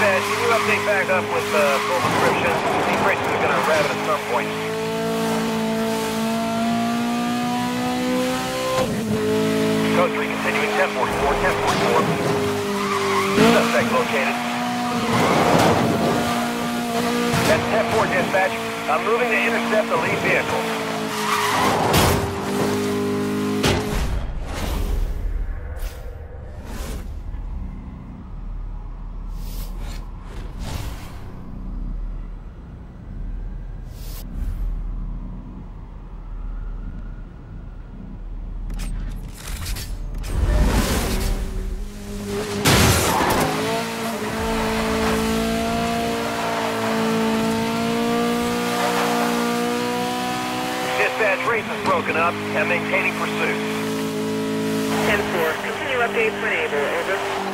Dispatch, can you update back up with uh, full description? These races are going to wrap at some point. Code 3 continuing 1044, 1044. Suspect located. That's 10-4 dispatch. I'm moving to intercept the lead vehicle. Dispatch race is broken up and maintaining pursuit. 10-4, continue updates when able, over.